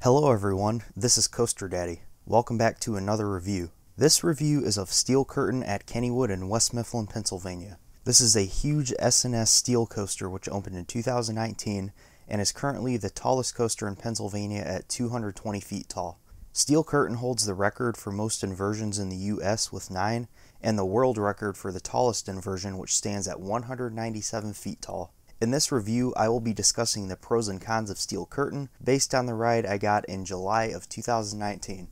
Hello everyone, this is Coaster Daddy. Welcome back to another review. This review is of Steel Curtain at Kennywood in West Mifflin, Pennsylvania. This is a huge S&S steel coaster which opened in 2019 and is currently the tallest coaster in Pennsylvania at 220 feet tall. Steel Curtain holds the record for most inversions in the US with 9 and the world record for the tallest inversion which stands at 197 feet tall. In this review, I will be discussing the pros and cons of Steel Curtain based on the ride I got in July of 2019.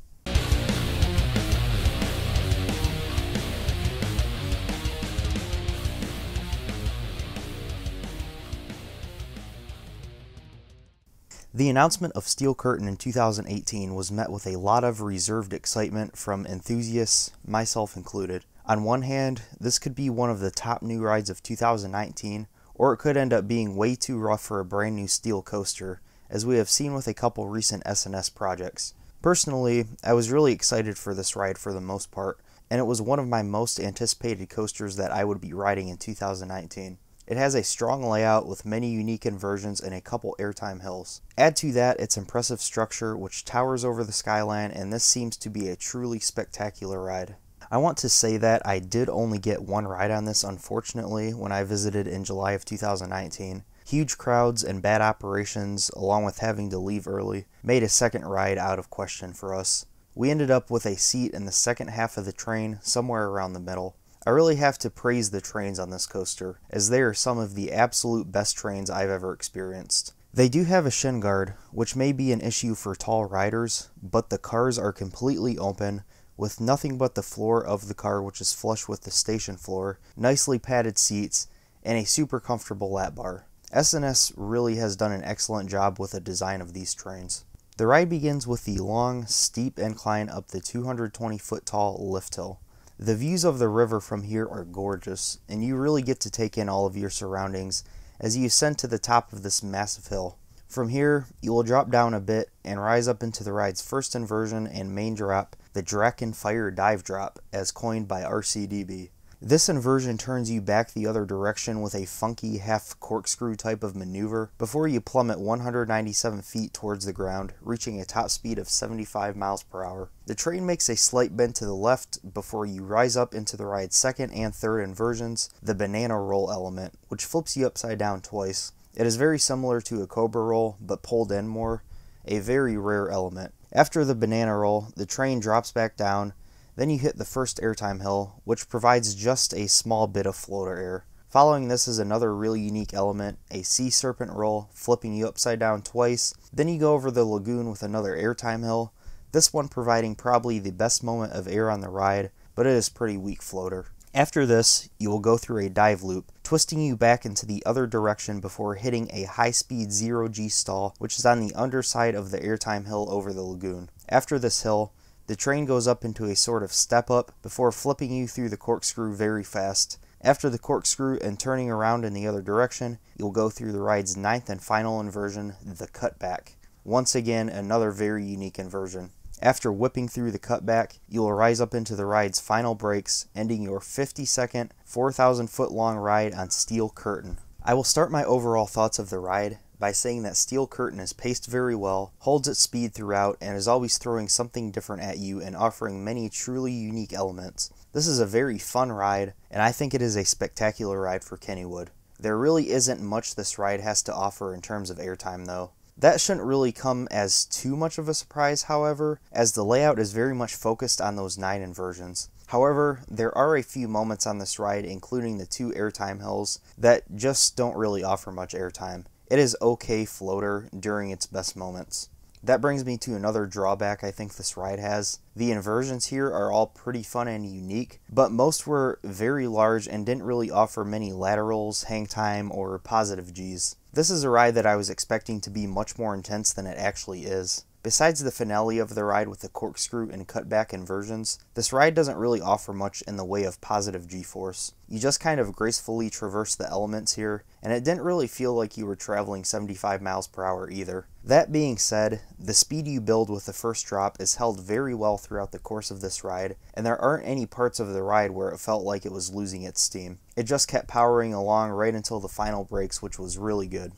The announcement of Steel Curtain in 2018 was met with a lot of reserved excitement from enthusiasts, myself included. On one hand, this could be one of the top new rides of 2019, or it could end up being way too rough for a brand new steel coaster, as we have seen with a couple recent S&S projects. Personally, I was really excited for this ride for the most part, and it was one of my most anticipated coasters that I would be riding in 2019. It has a strong layout with many unique inversions and a couple airtime hills. Add to that its impressive structure which towers over the skyline and this seems to be a truly spectacular ride. I want to say that I did only get one ride on this unfortunately when I visited in July of 2019. Huge crowds and bad operations, along with having to leave early, made a second ride out of question for us. We ended up with a seat in the second half of the train, somewhere around the middle. I really have to praise the trains on this coaster, as they are some of the absolute best trains I've ever experienced. They do have a shin guard, which may be an issue for tall riders, but the cars are completely open, with nothing but the floor of the car which is flush with the station floor, nicely padded seats, and a super comfortable lap bar. S&S really has done an excellent job with the design of these trains. The ride begins with the long, steep incline up the 220 foot tall lift hill. The views of the river from here are gorgeous, and you really get to take in all of your surroundings as you ascend to the top of this massive hill. From here, you will drop down a bit and rise up into the ride's first inversion and main drop, the Draken Fire Dive Drop, as coined by RCDB. This inversion turns you back the other direction with a funky half corkscrew type of maneuver before you plummet 197 feet towards the ground, reaching a top speed of 75 miles per hour. The train makes a slight bend to the left before you rise up into the ride's second and third inversions, the banana roll element, which flips you upside down twice. It is very similar to a cobra roll, but pulled in more, a very rare element. After the banana roll, the train drops back down, then you hit the first airtime hill, which provides just a small bit of floater air. Following this is another really unique element, a sea serpent roll, flipping you upside down twice. Then you go over the lagoon with another airtime hill, this one providing probably the best moment of air on the ride, but it is pretty weak floater. After this, you will go through a dive loop, twisting you back into the other direction before hitting a high-speed zero-G stall, which is on the underside of the airtime hill over the lagoon. After this hill, the train goes up into a sort of step up before flipping you through the corkscrew very fast. After the corkscrew and turning around in the other direction, you'll go through the ride's ninth and final inversion, the cutback. Once again, another very unique inversion. After whipping through the cutback, you will rise up into the ride's final brakes, ending your 50 second, 4,000 foot long ride on Steel Curtain. I will start my overall thoughts of the ride by saying that Steel Curtain is paced very well, holds its speed throughout, and is always throwing something different at you and offering many truly unique elements. This is a very fun ride, and I think it is a spectacular ride for Kennywood. There really isn't much this ride has to offer in terms of airtime though. That shouldn't really come as too much of a surprise, however, as the layout is very much focused on those 9 inversions. However, there are a few moments on this ride, including the two airtime hills, that just don't really offer much airtime. It is okay floater during its best moments. That brings me to another drawback I think this ride has. The inversions here are all pretty fun and unique, but most were very large and didn't really offer many laterals, hang time, or positive Gs. This is a ride that I was expecting to be much more intense than it actually is. Besides the finale of the ride with the corkscrew and cutback inversions, this ride doesn't really offer much in the way of positive g-force. You just kind of gracefully traverse the elements here, and it didn't really feel like you were traveling 75 miles per hour either. That being said, the speed you build with the first drop is held very well throughout the course of this ride, and there aren't any parts of the ride where it felt like it was losing its steam. It just kept powering along right until the final brakes, which was really good.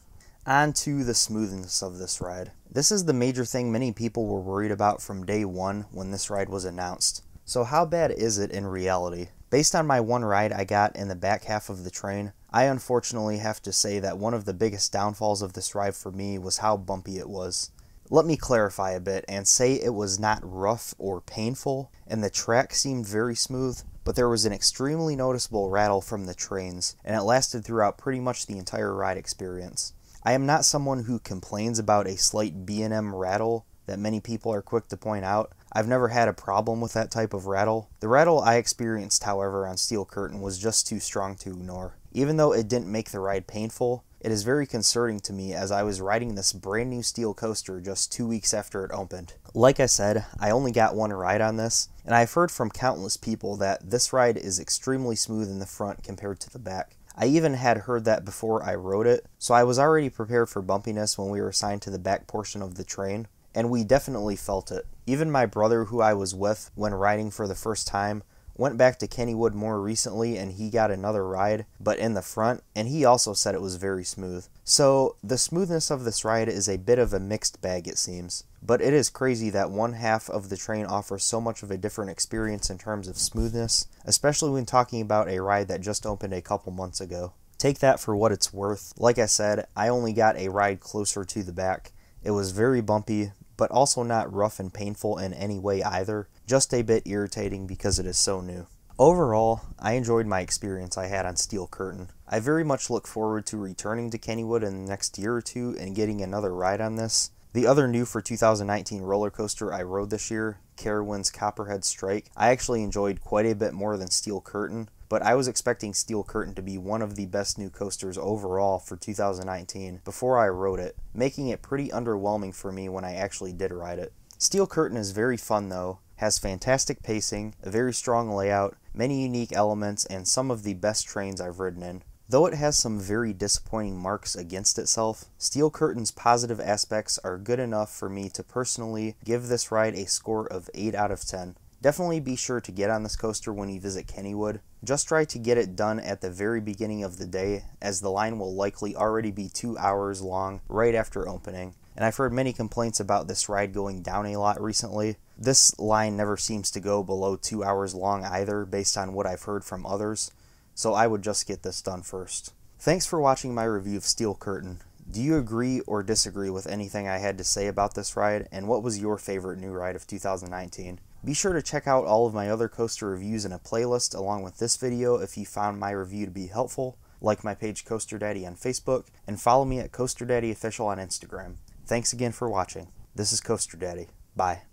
On to the smoothness of this ride. This is the major thing many people were worried about from day one when this ride was announced. So how bad is it in reality? Based on my one ride I got in the back half of the train, I unfortunately have to say that one of the biggest downfalls of this ride for me was how bumpy it was. Let me clarify a bit and say it was not rough or painful, and the track seemed very smooth, but there was an extremely noticeable rattle from the trains, and it lasted throughout pretty much the entire ride experience. I am not someone who complains about a slight B&M rattle that many people are quick to point out. I've never had a problem with that type of rattle. The rattle I experienced, however, on Steel Curtain was just too strong to ignore. Even though it didn't make the ride painful, it is very concerning to me as I was riding this brand new steel coaster just two weeks after it opened. Like I said, I only got one ride on this, and I've heard from countless people that this ride is extremely smooth in the front compared to the back. I even had heard that before I rode it, so I was already prepared for bumpiness when we were assigned to the back portion of the train, and we definitely felt it. Even my brother, who I was with when riding for the first time, Went back to Kennywood more recently and he got another ride, but in the front, and he also said it was very smooth. So, the smoothness of this ride is a bit of a mixed bag, it seems. But it is crazy that one half of the train offers so much of a different experience in terms of smoothness, especially when talking about a ride that just opened a couple months ago. Take that for what it's worth. Like I said, I only got a ride closer to the back. It was very bumpy, but also not rough and painful in any way either, just a bit irritating because it is so new. Overall, I enjoyed my experience I had on Steel Curtain. I very much look forward to returning to Kennywood in the next year or two and getting another ride on this. The other new for 2019 roller coaster I rode this year, Carowinds Copperhead Strike, I actually enjoyed quite a bit more than Steel Curtain, but I was expecting Steel Curtain to be one of the best new coasters overall for 2019 before I rode it, making it pretty underwhelming for me when I actually did ride it. Steel Curtain is very fun though, has fantastic pacing, a very strong layout, many unique elements, and some of the best trains I've ridden in. Though it has some very disappointing marks against itself, Steel Curtain's positive aspects are good enough for me to personally give this ride a score of 8 out of 10. Definitely be sure to get on this coaster when you visit Kennywood. Just try to get it done at the very beginning of the day, as the line will likely already be two hours long right after opening. And I've heard many complaints about this ride going down a lot recently. This line never seems to go below two hours long either, based on what I've heard from others, so I would just get this done first. Thanks for watching my review of Steel Curtain. Do you agree or disagree with anything I had to say about this ride, and what was your favorite new ride of 2019? Be sure to check out all of my other coaster reviews in a playlist along with this video if you found my review to be helpful, like my page Coaster Daddy on Facebook, and follow me at Coaster Daddy Official on Instagram. Thanks again for watching. This is Coaster Daddy. Bye.